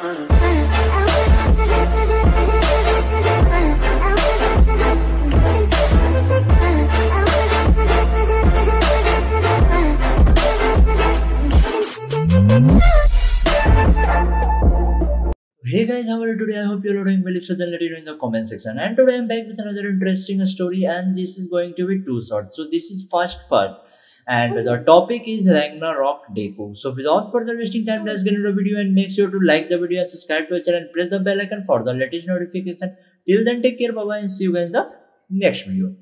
Hey guys, how are you today? I hope you're doing well. If so, then let me know in the comment section. And today I'm back with another interesting story, and this is going to be two-shot. So this is first part, and the topic is Ragnarok Deku. So without further wasting time, let's get into the video and make sure to like the video and subscribe to the channel and press the bell icon for the latest notification. Till then, take care, bye bye, and see you guys in the next video.